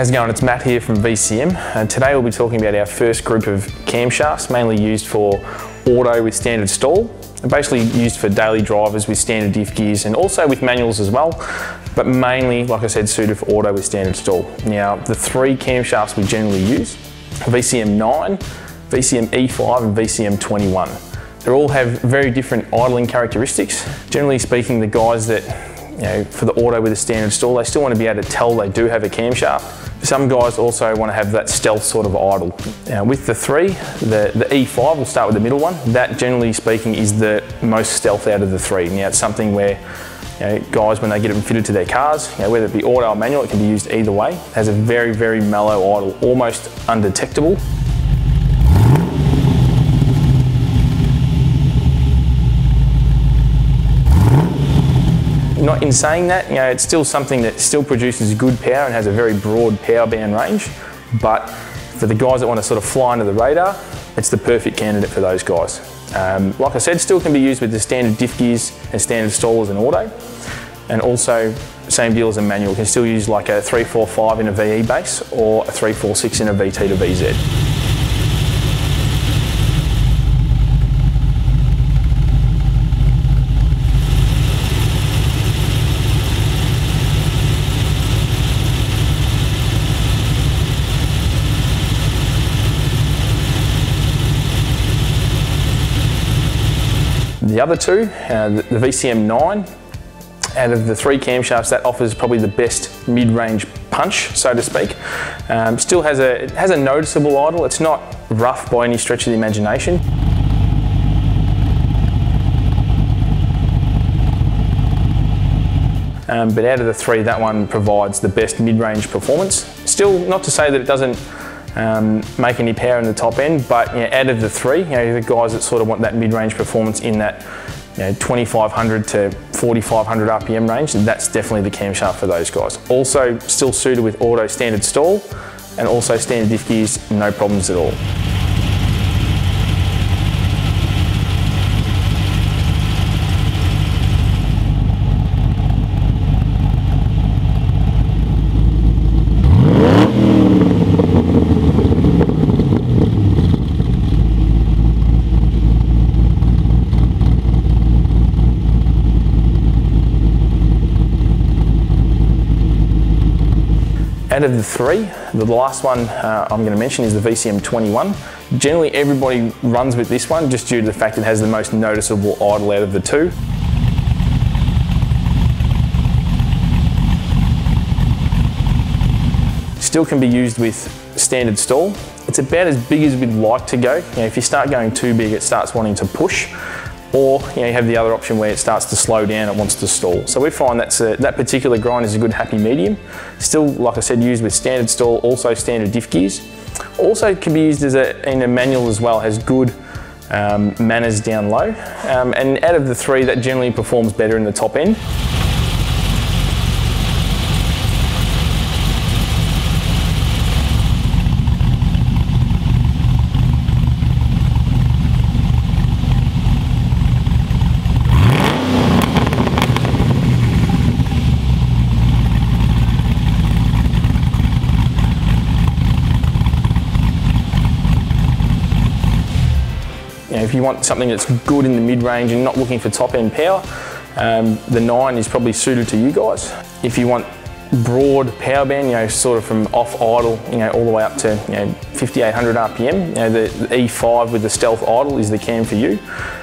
How's it going? It's Matt here from VCM and uh, today we'll be talking about our first group of camshafts, mainly used for auto with standard stall, and basically used for daily drivers with standard diff gears and also with manuals as well, but mainly, like I said, suited for auto with standard stall. Now, the three camshafts we generally use, VCM 9, VCM E5 and VCM 21. They all have very different idling characteristics. Generally speaking, the guys that you know, for the auto with a standard stall, they still want to be able to tell they do have a camshaft. Some guys also want to have that stealth sort of idle. Now with the three, the, the E5, we'll start with the middle one, that generally speaking is the most stealth out of the three. Now it's something where you know, guys, when they get it fitted to their cars, you know, whether it be auto or manual, it can be used either way. It has a very, very mellow idle, almost undetectable. Not in saying that, you know, it's still something that still produces good power and has a very broad power band range, but for the guys that want to sort of fly under the radar, it's the perfect candidate for those guys. Um, like I said, still can be used with the standard diff gears and standard stallers and auto, and also same deal as a manual. You can still use like a 345 in a VE base or a 346 in a VT to VZ. The other two, uh, the, the VCM 9, out of the three camshafts, that offers probably the best mid-range punch, so to speak. Um, still has a, it has a noticeable idle. It's not rough by any stretch of the imagination. Um, but out of the three, that one provides the best mid-range performance. Still, not to say that it doesn't um, make any power in the top end, but you know, out of the three, you know, the guys that sort of want that mid-range performance in that you know, 2500 to 4500 RPM range, that's definitely the camshaft for those guys. Also, still suited with auto standard stall and also standard diff gears, no problems at all. Out of the three, the last one uh, I'm going to mention is the VCM 21. Generally everybody runs with this one just due to the fact it has the most noticeable idle out of the two. Still can be used with standard stall. It's about as big as we'd like to go. You know, if you start going too big, it starts wanting to push or you, know, you have the other option where it starts to slow down, it wants to stall. So we find that's a, that particular grind is a good happy medium. Still, like I said, used with standard stall, also standard diff gears. Also can be used as a, in a manual as well, has good um, manners down low. Um, and out of the three, that generally performs better in the top end. If you want something that's good in the mid-range and not looking for top-end power, um, the 9 is probably suited to you guys. If you want broad power band, you know, sort of from off idle, you know, all the way up to you know 5800 RPM. You know, the, the, E5 with the stealth idle is the cam for you.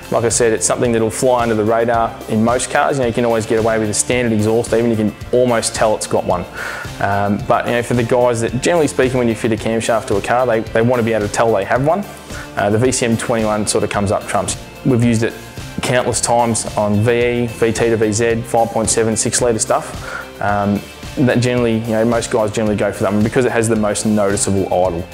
Like I said, it's something that'll fly under the radar in most cars. You know, you can always get away with a standard exhaust, even you can almost tell it's got one. Um, but you know, for the guys that, generally speaking, when you fit a camshaft to a car, they, they want to be able to tell they have one. Uh, the VCM 21 sort of comes up trumps. We've used it countless times on VE, VT to VZ, 5.7, 6 litre stuff. Um, that generally, you know, most guys generally go for that one because it has the most noticeable idle.